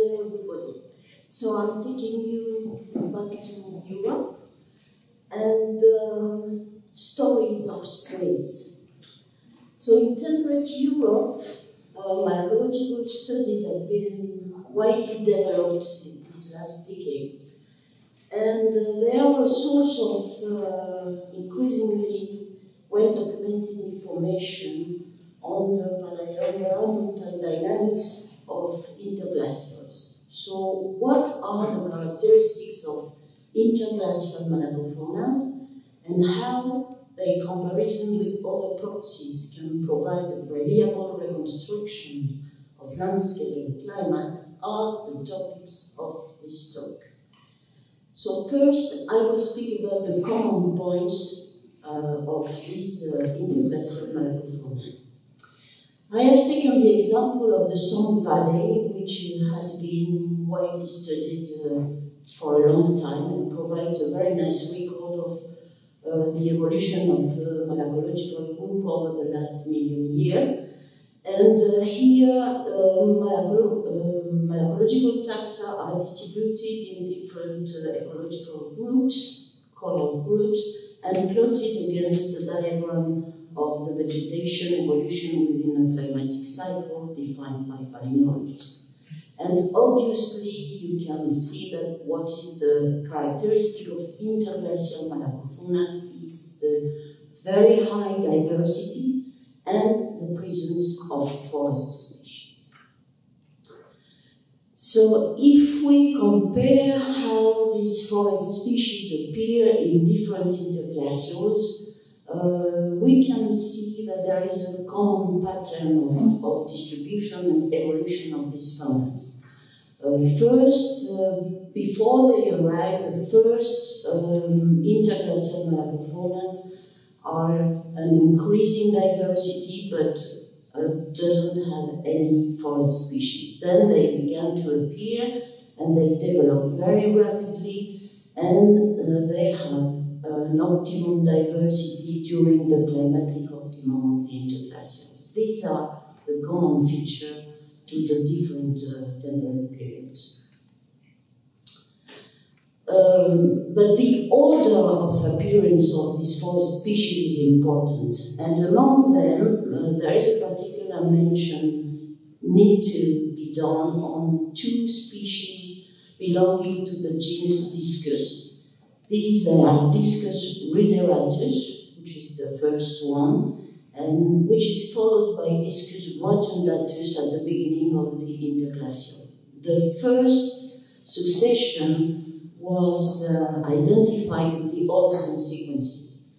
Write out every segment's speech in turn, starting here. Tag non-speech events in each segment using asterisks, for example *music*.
Everybody. So I'm taking you back to Europe and um, stories of slaves. So in temperate Europe, uh, malacological studies have been widely developed in these last decades. And uh, they are a source of uh, increasingly well documented information on the environmental dynamics of interglacials. So, what are the characteristics of interglacial malacofaunas and how their comparison with other proxies can provide a reliable reconstruction of landscape and climate are the topics of this talk. So first, I will speak about the common points uh, of these uh, interglacial malacofaunas. I have taken the example of the Somme Valley, which has been widely studied uh, for a long time and provides a very nice record of uh, the evolution of the malacological group over the last million years. And uh, here, um, malacological taxa are distributed in different uh, ecological groups, colored groups, and plotted against the diagram of the vegetation evolution within a climatic cycle defined by palynologists. And obviously, you can see that what is the characteristic of interglacial malacofaunas is the very high diversity and the presence of forest species. So if we compare how these forest species appear in different interglacials, uh, we can see that there is a common pattern of, of distribution and evolution of these faunas. Uh, first, uh, before they arrive, the first um, interglacial malacofaunas are an increasing diversity, but uh, doesn't have any forest species. Then they began to appear, and they develop very rapidly, and uh, they have an optimum diversity during the climatic optimum of the interglacials. These are the common feature to the different uh, temperate periods. Um, but the order of appearance of these four species is important, and among them uh, there is a particular mention need to be done on two species belonging to the genus Discus, these are Discus ruderatus, which is the first one, and which is followed by Discus rotundatus at the beginning of the interglacial. The first succession was uh, identified in the Holocene sequences,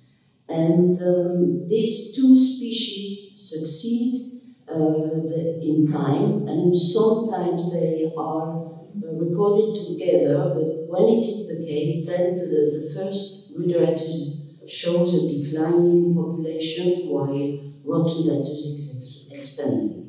and um, these two species succeed uh, the, in time, and sometimes they are recorded together, but when it is the case, then the, the first Ruderatus shows a declining population while Rotundatus is expanding.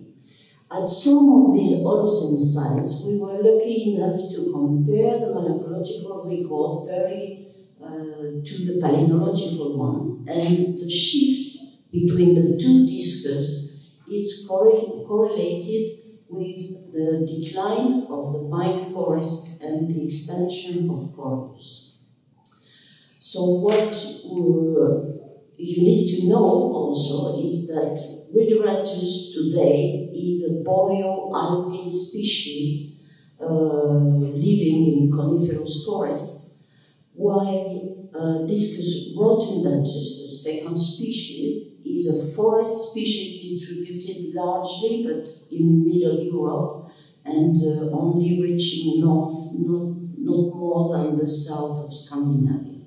At some of these Holocene sites, we were lucky enough to compare the malacological record very uh, to the palynological one, and the shift between the two discus is correlated with the decline of the pine forest and the expansion of Corylus. So what uh, you need to know also is that Ruderatus today is a boreal-alpine species uh, living in coniferous forest, while uh, Discus rotundatus, the second species, is a forest species distributed largely but in Middle Europe and uh, only reaching north, not, not more than the south of Scandinavia.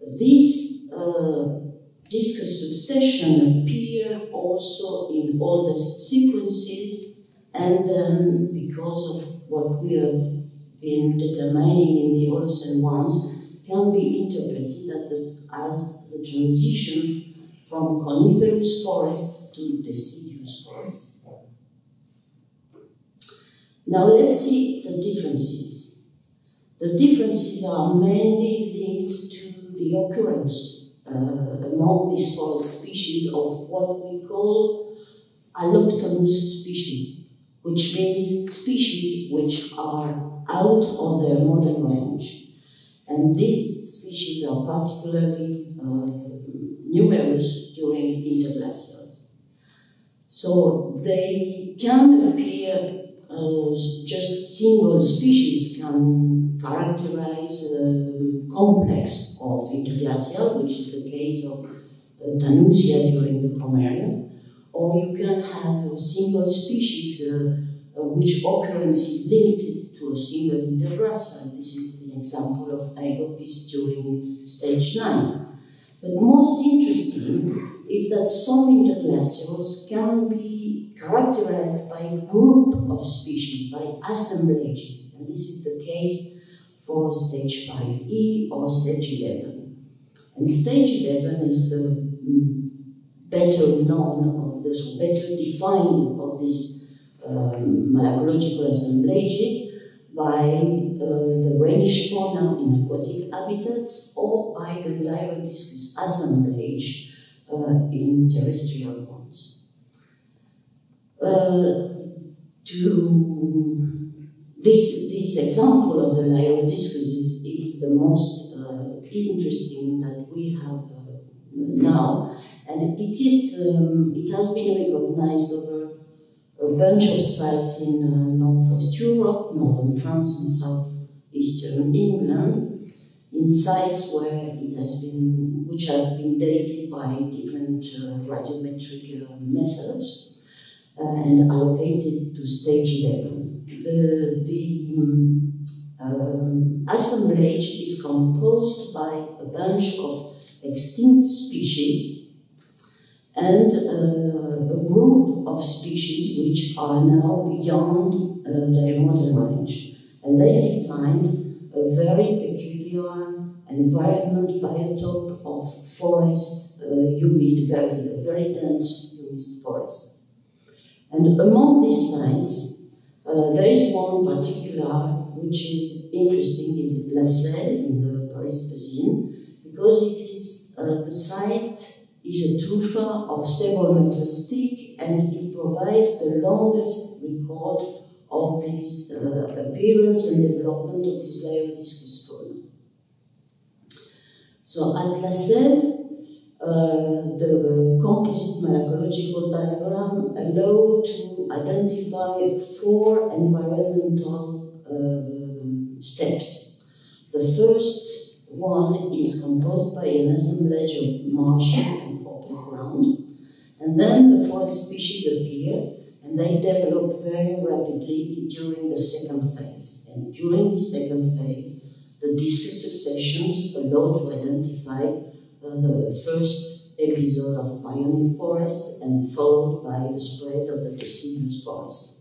This uh, discus succession appear also in oldest sequences and then because of what we have been determining in the Holocene ones can be interpreted as the transition from coniferous forest to deciduous forest. Now let's see the differences. The differences are mainly linked to the occurrence uh, among these forest species of what we call allochthonous species. which means species which are out of their modern range. And these species are particularly uh, numerous during interglacials. So they can appear as just single species can characterize a complex of interglacial, which is the case of Tanousia during the Cromerian, or you can have a single species uh, Uh, which occurrence is limited to a single interglacial. This is the example of Aegopis during stage 9. But most interesting is that some interglacials can be characterized by a group of species, by assemblages, and this is the case for stage 5e or stage 11. And stage 11 is the mm, better known of this, better defined of these um, malacological assemblages by uh, the Rhenish fauna in aquatic habitats or by the Lyrodiscus assemblage uh, in terrestrial ones. Uh, to this, this example of the Lyrodiscus is, is the most uh, interesting that we have uh, now, and it is um, it has been recognized over a bunch of sites in uh, northwest Europe, northern France, and southeastern England, in sites where it has been, which have been dated by different uh, radiometric uh, methods uh, and allocated to stage 11. The, the um, assemblage is composed by a bunch of extinct species and uh, a group of species which are now beyond uh, their modern range. And they defined a very peculiar environment biotope of forest, uh, humid, very, very dense humid forest. And among these sites, uh, there is one particular which is interesting, is La Celle in the Paris Basin, because it is uh, the site is a tufa of several meters thick and it provides the longest record of this uh, appearance and development of this Lyrodiscus fauna. So at La Celle, uh, the composite malacological diagram allow to identify four environmental uh, steps. The first one is composed by an assemblage of marshy and open ground. And then the forest species appear and they develop very rapidly during the second phase. And during the second phase, the discus successions allow to identify uh, the first episode of pioneer forest and followed by the spread of the deciduous forest.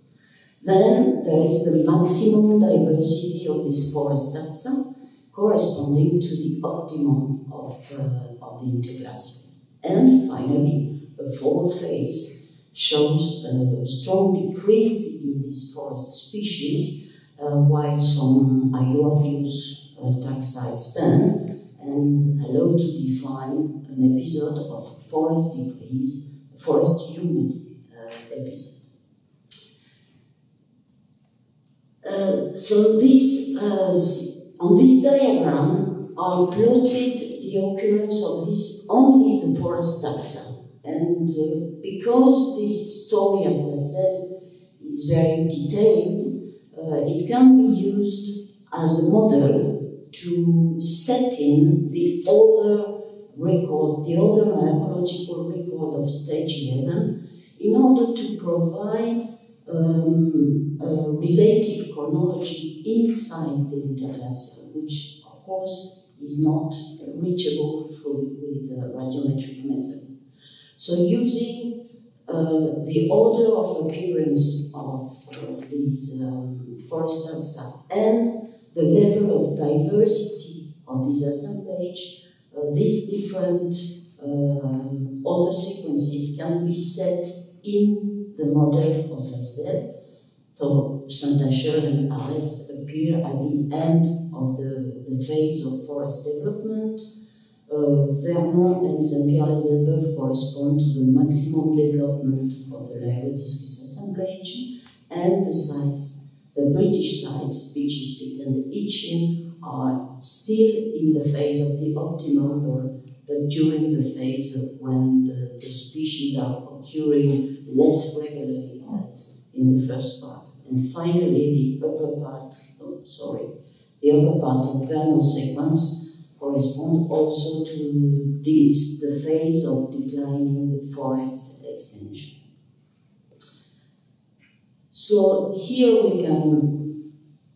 Then there is the maximum diversity of this forest taxa corresponding to the optimum of, uh, of the interglacial. And finally, the fourth phase shows a strong decrease in these forest species, uh, while some Ioaphilus uh, taxa expand and allow to define an episode of forest decrease, forest humid uh, episode. Uh, so this, uh, on this diagram are plotted the occurrence of this only the forest taxa. And uh, because this story, as I said, is very detailed, uh, it can be used as a model to set in the other record, the other malacological record of stage 11, in order to provide um, a relative chronology inside the interglacial, which of course is not reachable through, with the radiometric method. So using uh, the order of appearance of, of these um, forest taxa and the level of diversity of this assemblage, uh, these different uh, other sequences can be set in the model of La Celle. So Saint-Acheul and Arrest appear at the end of the, the phase of forest development. Uh, Vernon and Saint-Pierre-les-Elbeuf correspond to the maximum development of the Lyrodiscus assemblage, and the sites, the British sites, Beeches Pit and Itchen, are still in the phase of the optimum, or, but during the phase of when the, the species are occurring less regularly in the first part. And finally, the upper part, oh, sorry, the upper part of Vernon sequence correspond also to this, the phase of declining forest extension. So here we can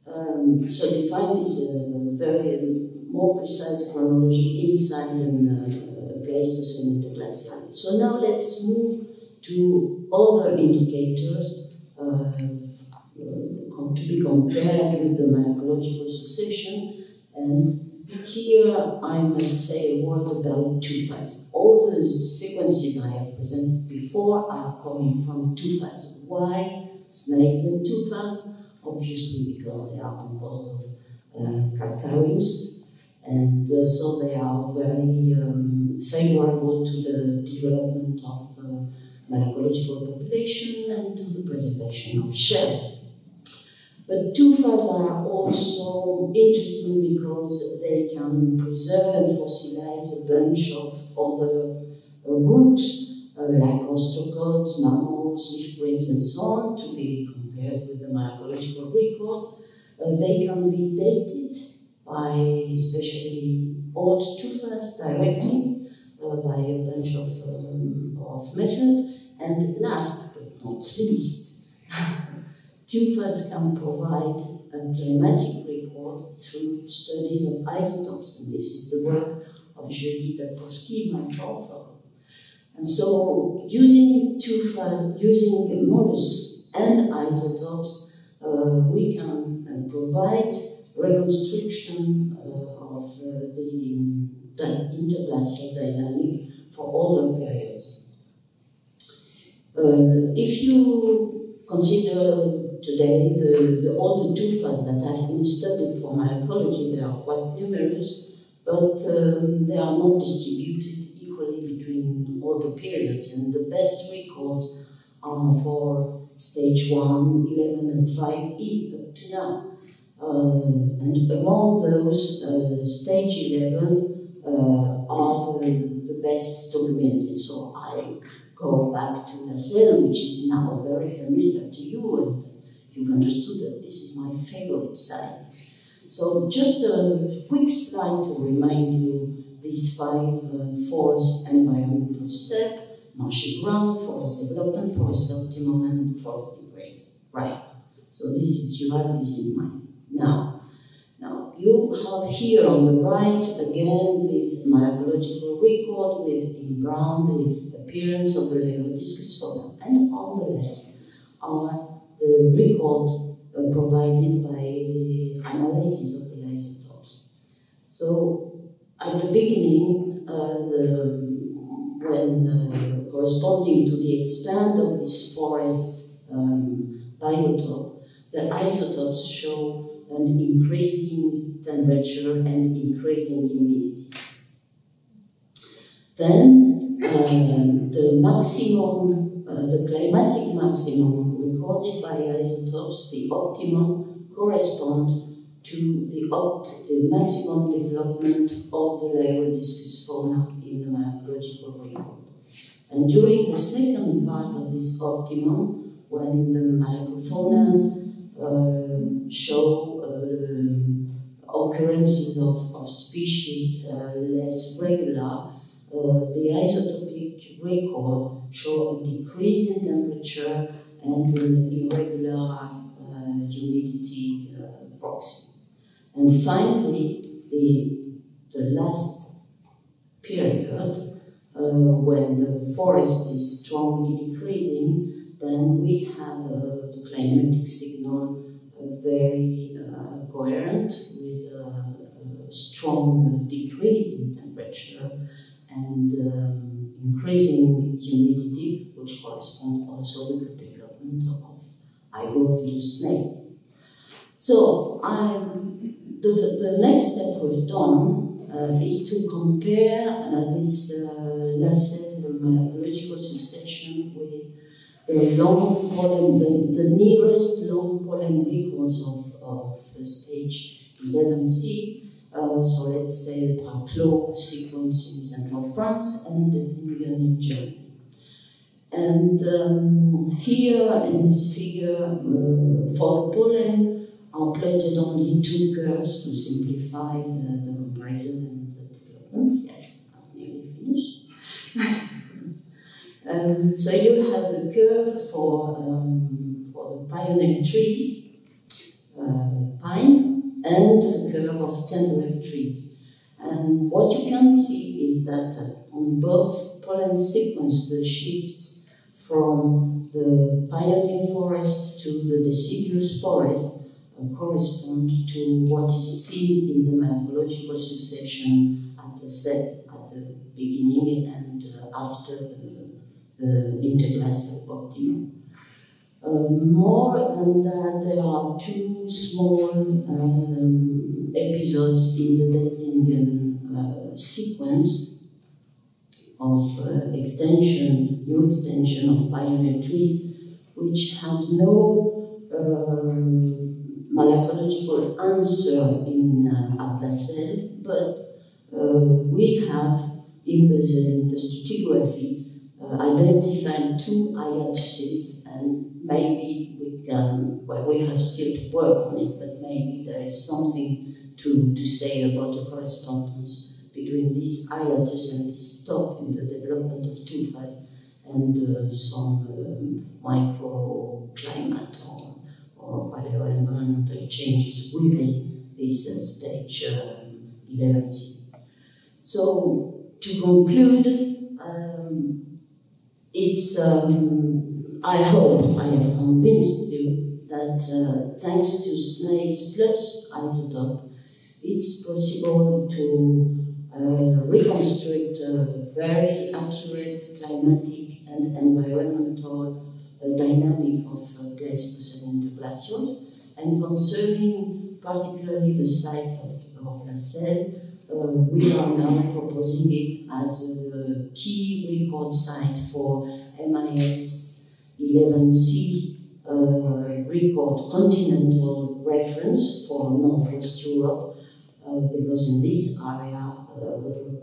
um, so define this uh, very more precise chronology inside an uh, Pleistocene interglacial. So now let's move to other indicators uh, to be compared with the malacological succession and here I must say a word about two TUFAS. All the sequences I have presented before are coming from TUFAS. Why snakes and TUFAS? Obviously because they are composed of uh, calcareous and uh, so they are very um, favorable to the development of uh, malacological population and to the preservation of shells. But TUFAS are also interesting because they can preserve and fossilize a bunch of other uh, groups, uh, like ostracods, mammals, leaf prints, and so on, to be compared with the malacological record. They can be dated by especially old TUFAS directly uh, by a bunch of, um, of methods. And last but not least, *laughs* TUFAS can provide a climatic record through studies of isotopes, and this is the work of Julie Dabkowski, my author. And so, using TUFAS, using mollusks and isotopes, uh, we can uh, provide reconstruction uh, of uh, the, the interglacial dynamic for older periods. Uh, if you consider today, the, the, all the TUFAS that have been studied for malacology, they are quite numerous, but um, they are not distributed equally between all the periods. And the best records are for stage 1, 11, and 5e up to now. Uh, and among those, uh, stage 11 uh, are the, the best documented. So I go back to La Celle, which is now very familiar to you, and you've understood that this is my favorite site. So just a quick slide to remind you these five uh, forest environmental steps, marshy ground, forest development, forest optimum, and forest degradation. Right. So this is, you have this in mind. Now, now you have here on the right, again, this malacological record with in brown the appearance of the Lyrodiscus fauna. And on the left are the record uh, provided by the analysis of the isotopes. So at the beginning, uh, the, when uh, corresponding to the expand of this forest um, biotope, the isotopes show an increasing temperature and increasing humidity. Then um, the maximum, uh, the climatic maximum recorded by isotopes, the optimum correspond to the, opt the maximum development of the Lyrodiscus fauna in the malacological record. And during the second part of this optimum, when the malacofaunas uh, show uh, occurrences of, of species uh, less regular, uh, the isotopic record show a decrease in temperature and an irregular uh, humidity uh, proxy. And finally, the, the last period, uh, when the forest is strongly decreasing, then we have uh, climatic signal uh, very uh, coherent with a, a, strong decrease in temperature and um, increasing humidity, which corresponds also with the development of Iberville snake. So um, the, the next step we've done uh, is to compare uh, this uh, La Celle the long pollen, the, the nearest long pollen records of, of stage 11C. Uh, so let's say the Praclaux sequence in central France and the Dethlingen in Germany. And um, here in this figure, uh, for pollen, are plotted only two curves to simplify the, the comparison and the development. Um, so you have the curve for, um, for the pioneer trees, uh, pine, and the curve of temperate trees. And what you can see is that uh, on both pollen sequence, the shifts from the pioneer forest to the deciduous forest uh, correspond to what is seen in the malacological succession at the set at the beginning and uh, after the, the interglacial optimum. Uh, more than that, there are two small um, episodes in the Dethlingen uh, sequence of uh, extension, new extension of pioneer trees, which have no um, malacological answer in uh, at La Celle, but uh, we have in the, in the stratigraphy uh, identified two hiatuses and maybe we can, well, we have still to work on it, but maybe there is something to, to say about the correspondence between these hiatus and this stop in the development of tufas and uh, some um, microclimate or or paleoenvironmental changes within this uh, stage um, 11C. So, to conclude, um, it's, um, I hope I have convinced you that uh, thanks to SNAIDS plus isotope, it's possible to uh, reconstruct a very accurate climatic and environmental dynamic of uh, Pleistocene interglacials. And concerning particularly the site of, of La Celle, uh, we are now proposing it as a key record site for MIS 11C uh, record continental reference for Northwest Europe, uh, because in this area uh,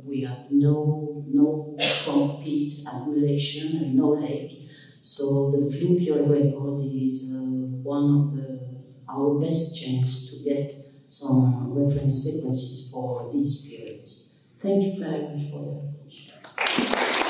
we have no, no concrete accumulation and no lake. So the fluvial record is uh, one of the our best chance to get some reference sequences for these periods. Thank you very much for your attention.